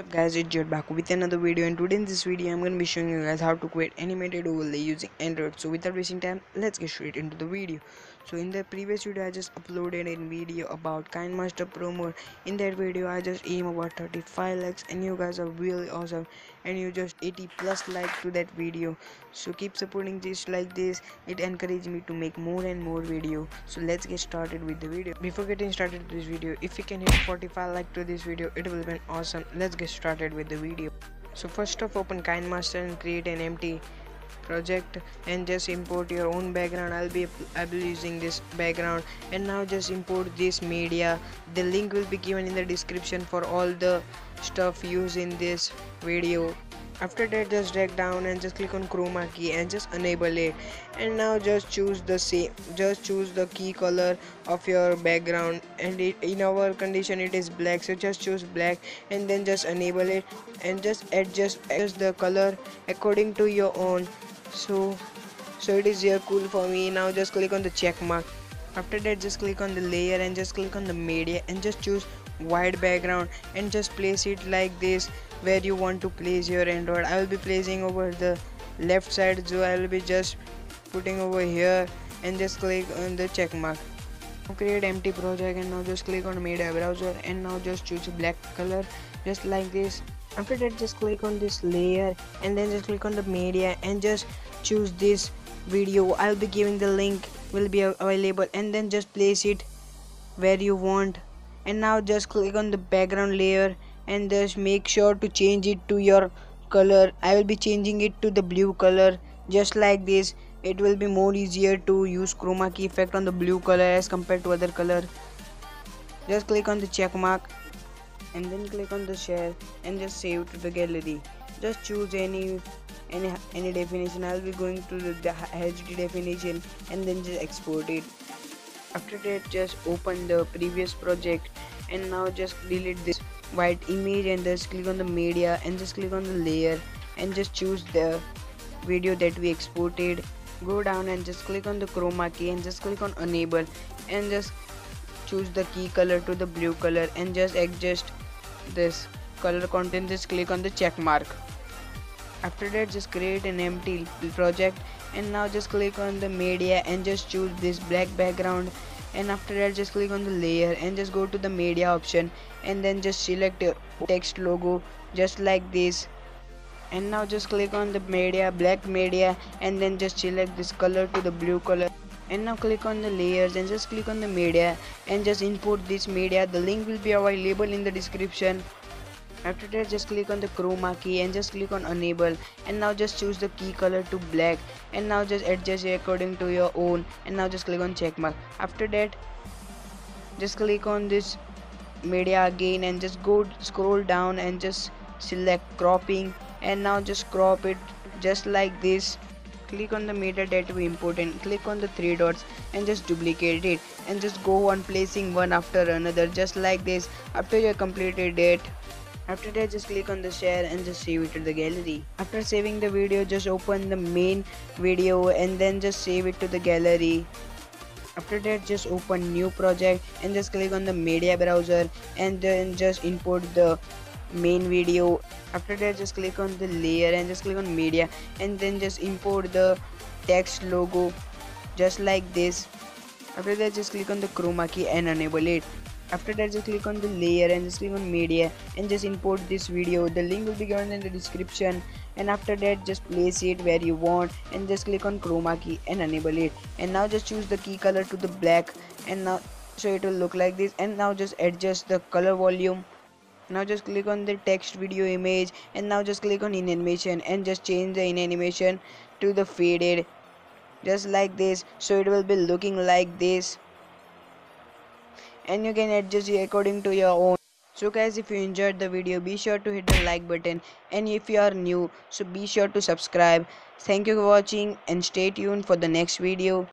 What's up guys, it's Jed back with another video and today in this video I'm to be showing you guys how to create animated overlay using Android. So without wasting time, let's get straight into the video. So in the previous video I just uploaded a video about KineMaster Pro Mod. In that video I just aim about 35 likes and you guys are really awesome and you just 80 plus like to that video. So keep supporting this like this, it encourages me to make more and more video. So let's get started with the video. Before getting started with this video, if you can hit 45 like to this video, it will be awesome. Let's get started with the video. So first off open KineMaster and create an empty project and just import your own background. I'll be i'll be using this background. And now just import this media. The link will be given in the description for all the stuff used in this video after that just drag down and just click on chroma key and just enable it. And now just choose the same just choose the key color of your background. And it, in our condition it is black. So just choose black and then just enable it and just adjust adjust the color according to your own. So so it is here cool for me. Now just click on the check mark. After that just click on the layer and just click on the media and just choose white background and just place it like this where you want to place your android. I will be placing over the left side so i will be just putting over here and just click on the check mark. Now create empty project and now just click on media browser and now just choose black color just like this. After that just click on this layer and then just click on the media and just choose this video. I'll be giving the link will be available and then just place it where you want and now just click on the background layer and just make sure to change it to your color. I will be changing it to the blue color. Just like this it will be more easier to use chroma key effect on the blue color as compared to other color. Just click on the check mark and then click on the share and just save to the gallery. Just choose any any any definition. I'll be going to the, the hd definition and then just export it after that just open the previous project and now just delete this white image and just click on the media and just click on the layer and just choose the video that we exported. Go down and just click on the chroma key and just click on enable and just choose the key color to the blue color and just adjust this color content. Just click on the check mark. After that just create an empty project and now just click on the media and just choose this black background. And after that just click on the layer and just go to the media option and then just select text logo just like this. And now just click on the media black media and then just select this color to the blue color. And now click on the layers and just click on the media and just import this media. The link will be available in the description after that just click on the chroma key and just click on enable. And now just choose the key color to black. And now just adjust it according to your own. And now just click on check mark. After that just click on this media again and just go scroll down and just select cropping. And now just crop it just like this. Click on the metadata we import and click on the three dots and just duplicate it. And just go on placing one after another just like this. After you completed it after that just click on the share and just save it to the gallery. After saving the video just open the main video and then just save it to the gallery. After that just open new project and just click on the media browser and then just import the main video. After that just click on the layer and just click on media and then just import the text logo just like this. After that just click on the chroma key and enable it after that just click on the layer and just click on media and just import this video. The link will be given in the description. And after that just place it where you want and just click on chroma key and enable it. And now just choose the key color to the black. And now so it will look like this. And now just adjust the color volume. Now just click on the text video image. And now just click on in animation and just change the in animation to the faded. Just like this. So it will be looking like this and you can adjust it according to your own. So guys if you enjoyed the video be sure to hit the like button. And if you are new so be sure to subscribe. Thank you for watching and stay tuned for the next video